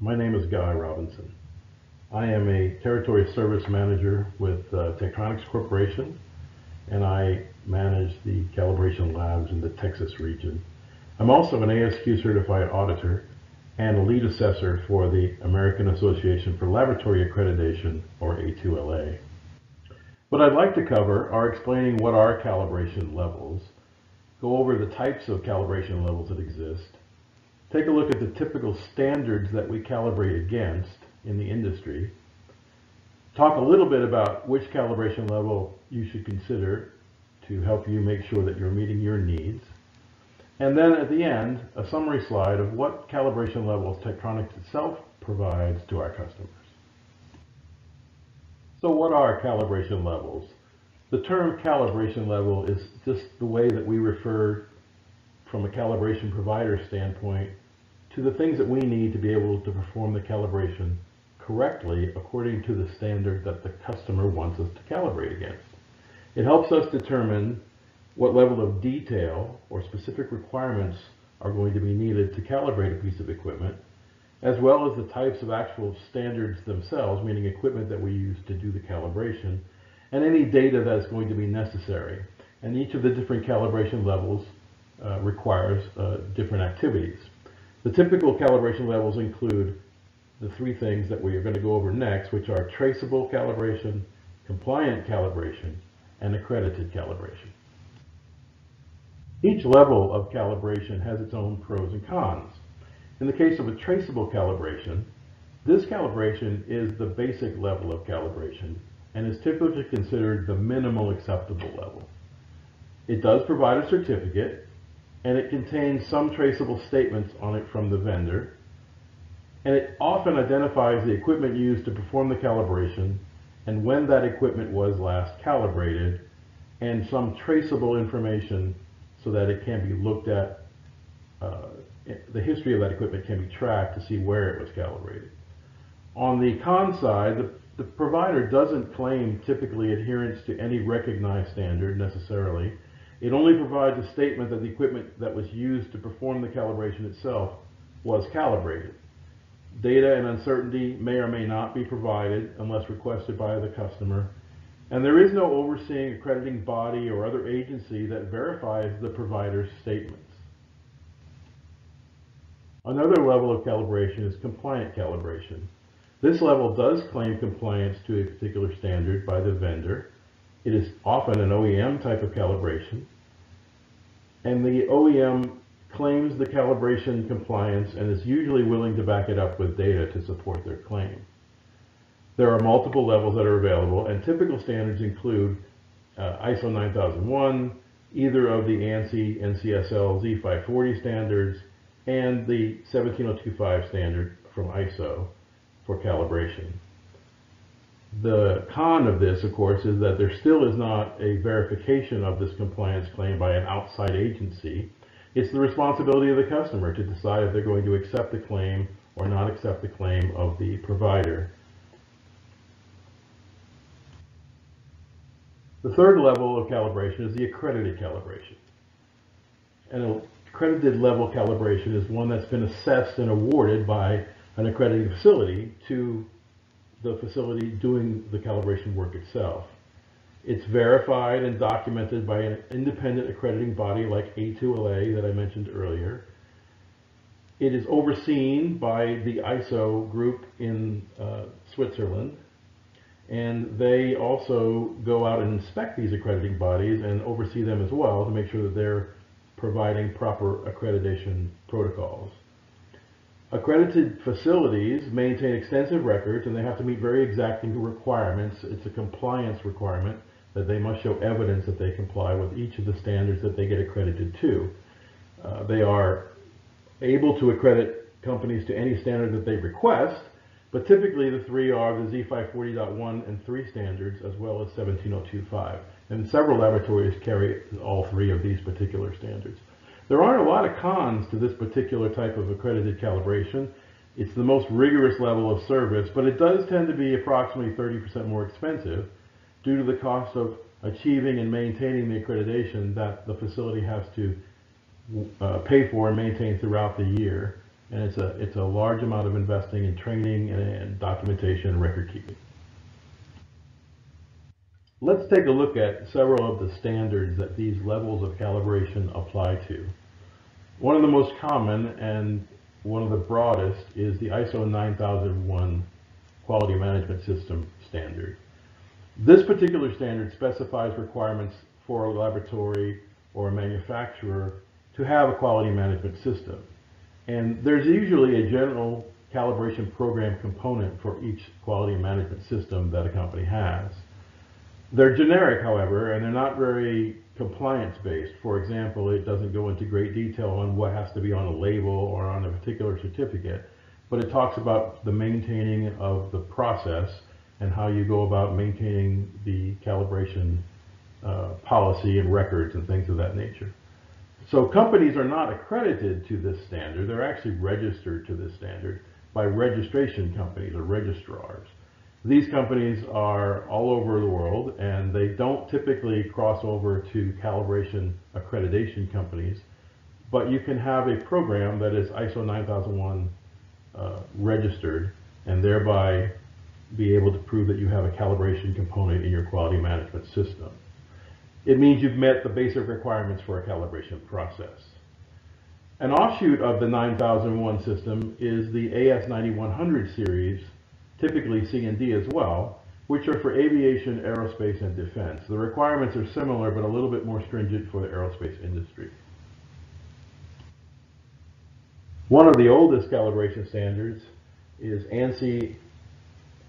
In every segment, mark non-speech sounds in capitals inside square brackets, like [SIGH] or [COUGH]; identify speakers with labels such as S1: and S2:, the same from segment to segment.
S1: my name is Guy Robinson. I am a Territory Service Manager with uh, Tektronix Corporation, and I manage the calibration labs in the Texas region. I'm also an ASQ certified auditor and a lead assessor for the American Association for Laboratory Accreditation, or A2LA. What I'd like to cover are explaining what are calibration levels, go over the types of calibration levels that exist, take a look at the typical standards that we calibrate against in the industry, talk a little bit about which calibration level you should consider to help you make sure that you're meeting your needs, and then at the end, a summary slide of what calibration levels Tektronix itself provides to our customers. So what are calibration levels? The term calibration level is just the way that we refer from a calibration provider standpoint to the things that we need to be able to perform the calibration correctly according to the standard that the customer wants us to calibrate against. It helps us determine what level of detail or specific requirements are going to be needed to calibrate a piece of equipment, as well as the types of actual standards themselves, meaning equipment that we use to do the calibration, and any data that is going to be necessary. And each of the different calibration levels uh, requires uh, different activities. The typical calibration levels include the three things that we are going to go over next, which are traceable calibration, compliant calibration, and accredited calibration. Each level of calibration has its own pros and cons. In the case of a traceable calibration, this calibration is the basic level of calibration and is typically considered the minimal acceptable level. It does provide a certificate and it contains some traceable statements on it from the vendor and it often identifies the equipment used to perform the calibration and when that equipment was last calibrated and some traceable information so that it can be looked at, uh, the history of that equipment can be tracked to see where it was calibrated. On the con side, the, the provider doesn't claim typically adherence to any recognized standard necessarily. It only provides a statement that the equipment that was used to perform the calibration itself was calibrated. Data and uncertainty may or may not be provided unless requested by the customer, and there is no overseeing accrediting body or other agency that verifies the provider's statements. Another level of calibration is compliant calibration. This level does claim compliance to a particular standard by the vendor. It is often an OEM type of calibration. And the OEM claims the calibration compliance and is usually willing to back it up with data to support their claim. There are multiple levels that are available, and typical standards include uh, ISO 9001, either of the ANSI NCSL Z540 standards, and the 17025 standard from ISO for calibration. The con of this, of course, is that there still is not a verification of this compliance claim by an outside agency. It's the responsibility of the customer to decide if they're going to accept the claim or not accept the claim of the provider. The third level of calibration is the accredited calibration. An accredited level calibration is one that's been assessed and awarded by an accredited facility to the facility doing the calibration work itself. It's verified and documented by an independent accrediting body like A2LA that I mentioned earlier. It is overseen by the ISO group in uh, Switzerland and they also go out and inspect these accrediting bodies and oversee them as well to make sure that they're providing proper accreditation protocols. Accredited facilities maintain extensive records and they have to meet very exacting requirements. It's a compliance requirement that they must show evidence that they comply with each of the standards that they get accredited to. Uh, they are able to accredit companies to any standard that they request, but typically the three are the Z540.1 and 3 standards as well as 17025. And several laboratories carry all three of these particular standards. There aren't a lot of cons to this particular type of accredited calibration. It's the most rigorous level of service, but it does tend to be approximately 30% more expensive due to the cost of achieving and maintaining the accreditation that the facility has to uh, pay for and maintain throughout the year. And it's a, it's a large amount of investing in training and, and documentation and record keeping. Let's take a look at several of the standards that these levels of calibration apply to. One of the most common and one of the broadest is the ISO 9001 Quality Management System standard. This particular standard specifies requirements for a laboratory or a manufacturer to have a quality management system. And there's usually a general calibration program component for each quality management system that a company has. They're generic, however, and they're not very compliance-based. For example, it doesn't go into great detail on what has to be on a label or on a particular certificate, but it talks about the maintaining of the process and how you go about maintaining the calibration uh, policy and records and things of that nature. So companies are not accredited to this standard. They're actually registered to this standard by registration companies or registrars. These companies are all over the world and they don't typically cross over to calibration accreditation companies, but you can have a program that is ISO 9001 uh, registered and thereby be able to prove that you have a calibration component in your quality management system it means you've met the basic requirements for a calibration process. An offshoot of the 9001 system is the AS9100 series, typically C and D as well, which are for aviation, aerospace, and defense. The requirements are similar, but a little bit more stringent for the aerospace industry. One of the oldest calibration standards is ANSI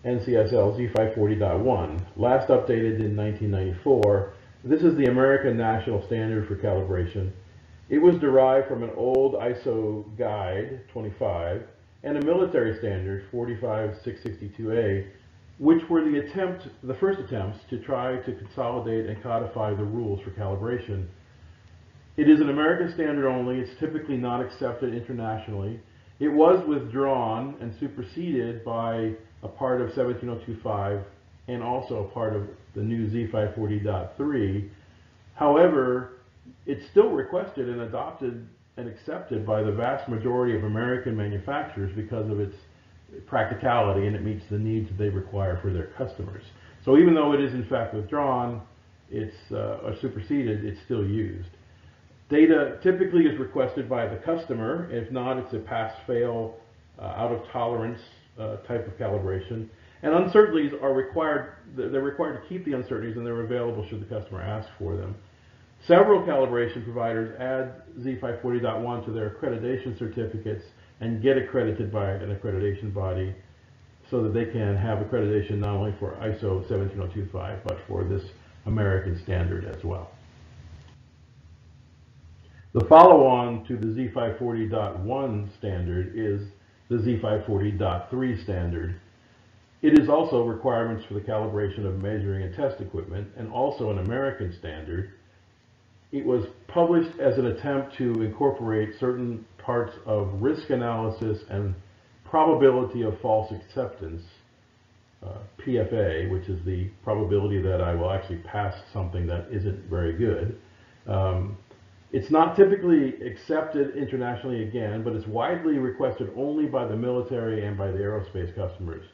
S1: NCSL Z540.1, last updated in 1994 this is the American National Standard for Calibration. It was derived from an old ISO guide, 25, and a military standard, 45662A, which were the attempt, the first attempts to try to consolidate and codify the rules for calibration. It is an American standard only. It's typically not accepted internationally. It was withdrawn and superseded by a part of 17025 and also a part of the new Z540.3. However, it's still requested and adopted and accepted by the vast majority of American manufacturers because of its practicality and it meets the needs they require for their customers. So even though it is in fact withdrawn, it's uh, superseded, it's still used. Data typically is requested by the customer. If not, it's a pass-fail, uh, out of tolerance uh, type of calibration. And uncertainties are required, they're required to keep the uncertainties and they're available should the customer ask for them. Several calibration providers add Z540.1 to their accreditation certificates and get accredited by an accreditation body so that they can have accreditation not only for ISO 17025 but for this American standard as well. The follow-on to the Z540.1 standard is the Z540.3 standard it is also requirements for the calibration of measuring and test equipment, and also an American standard. It was published as an attempt to incorporate certain parts of risk analysis and probability of false acceptance, uh, PFA, which is the probability that I will actually pass something that isn't very good. Um, it's not typically accepted internationally again, but it's widely requested only by the military and by the aerospace customers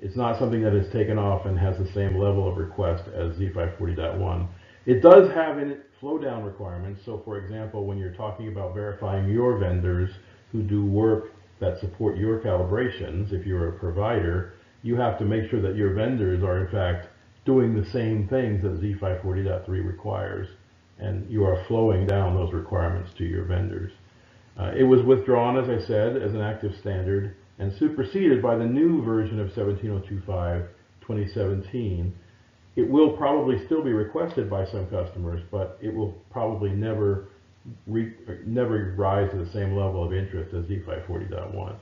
S1: it's not something that is taken off and has the same level of request as Z540.1. It does have in it flow down requirements. So for example, when you're talking about verifying your vendors who do work that support your calibrations, if you're a provider, you have to make sure that your vendors are in fact doing the same things that Z540.3 requires and you are flowing down those requirements to your vendors. Uh, it was withdrawn, as I said, as an active standard and superseded by the new version of 17025 2017. It will probably still be requested by some customers, but it will probably never re, never rise to the same level of interest as Z540.1.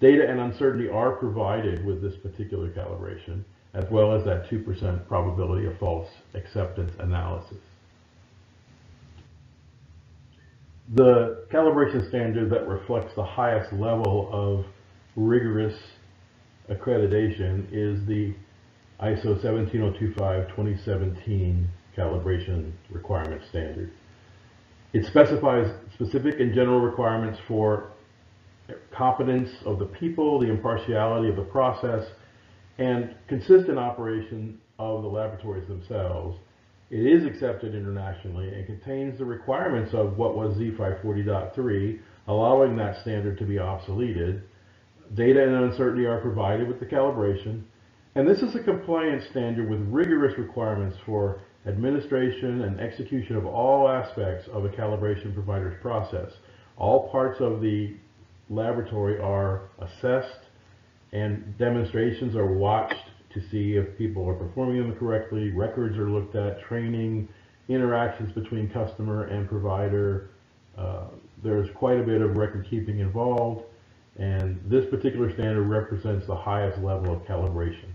S1: Data and uncertainty are provided with this particular calibration, as well as that 2% probability of false acceptance analysis. The calibration standard that reflects the highest level of rigorous accreditation is the ISO 17025-2017 calibration requirement standard. It specifies specific and general requirements for competence of the people, the impartiality of the process, and consistent operation of the laboratories themselves. It is accepted internationally and contains the requirements of what was Z540.3, allowing that standard to be obsoleted. Data and uncertainty are provided with the calibration, and this is a compliance standard with rigorous requirements for administration and execution of all aspects of a calibration provider's process. All parts of the laboratory are assessed and demonstrations are watched to see if people are performing them correctly, records are looked at, training, interactions between customer and provider. Uh, there's quite a bit of record keeping involved, and this particular standard represents the highest level of calibration.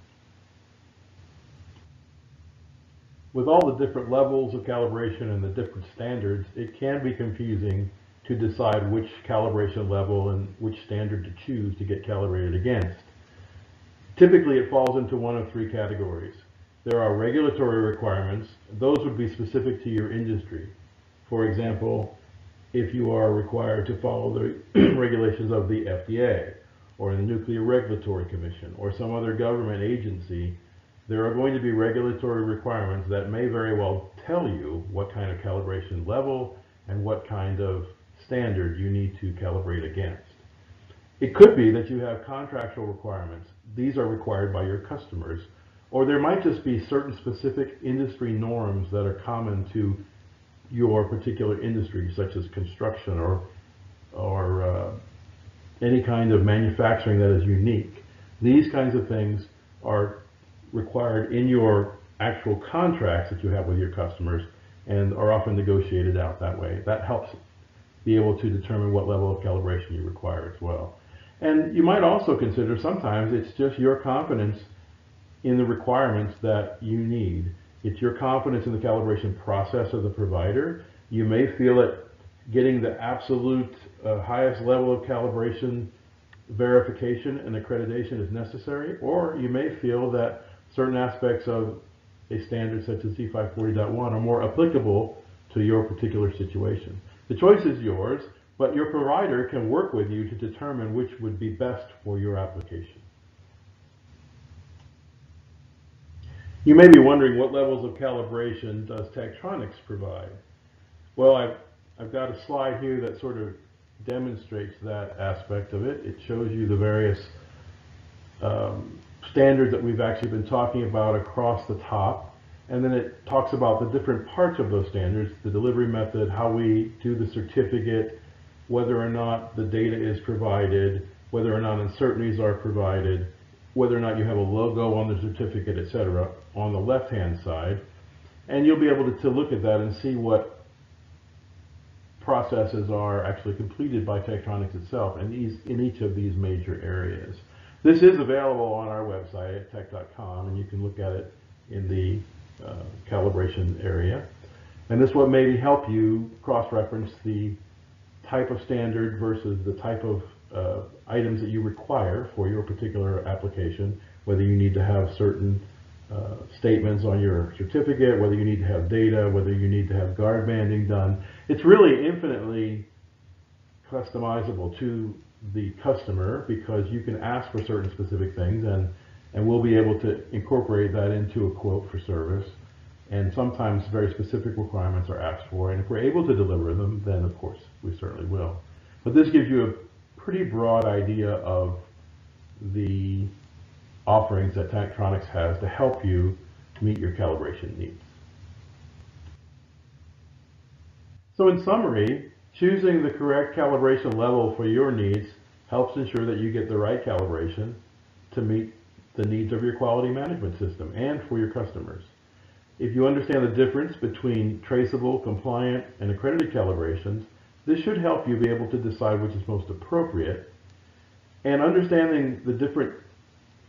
S1: With all the different levels of calibration and the different standards, it can be confusing to decide which calibration level and which standard to choose to get calibrated against. Typically, it falls into one of three categories. There are regulatory requirements. Those would be specific to your industry. For example, if you are required to follow the [CLEARS THROAT] regulations of the FDA or the Nuclear Regulatory Commission or some other government agency, there are going to be regulatory requirements that may very well tell you what kind of calibration level and what kind of standard you need to calibrate against. It could be that you have contractual requirements these are required by your customers. Or there might just be certain specific industry norms that are common to your particular industry, such as construction or, or uh, any kind of manufacturing that is unique. These kinds of things are required in your actual contracts that you have with your customers and are often negotiated out that way. That helps be able to determine what level of calibration you require as well. And you might also consider sometimes it's just your confidence in the requirements that you need. It's your confidence in the calibration process of the provider. You may feel that getting the absolute uh, highest level of calibration verification and accreditation is necessary, or you may feel that certain aspects of a standard such as Z540.1 are more applicable to your particular situation. The choice is yours, but your provider can work with you to determine which would be best for your application. You may be wondering what levels of calibration does Tektronix provide? Well, I've, I've got a slide here that sort of demonstrates that aspect of it. It shows you the various um, standards that we've actually been talking about across the top. And then it talks about the different parts of those standards, the delivery method, how we do the certificate, whether or not the data is provided, whether or not uncertainties are provided, whether or not you have a logo on the certificate, etc., on the left-hand side. And you'll be able to, to look at that and see what processes are actually completed by Tektronix itself in, these, in each of these major areas. This is available on our website at tek.com, and you can look at it in the uh, calibration area. And this will maybe help you cross-reference the type of standard versus the type of uh, items that you require for your particular application, whether you need to have certain uh, statements on your certificate, whether you need to have data, whether you need to have guard banding done. It's really infinitely customizable to the customer because you can ask for certain specific things and, and we'll be able to incorporate that into a quote for service and sometimes very specific requirements are asked for, and if we're able to deliver them, then of course we certainly will. But this gives you a pretty broad idea of the offerings that Tektronix has to help you meet your calibration needs. So in summary, choosing the correct calibration level for your needs helps ensure that you get the right calibration to meet the needs of your quality management system and for your customers. If you understand the difference between traceable, compliant, and accredited calibrations, this should help you be able to decide which is most appropriate. And understanding the different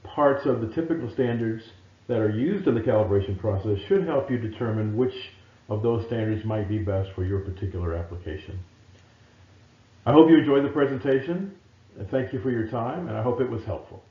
S1: parts of the typical standards that are used in the calibration process should help you determine which of those standards might be best for your particular application. I hope you enjoyed the presentation. And thank you for your time, and I hope it was helpful.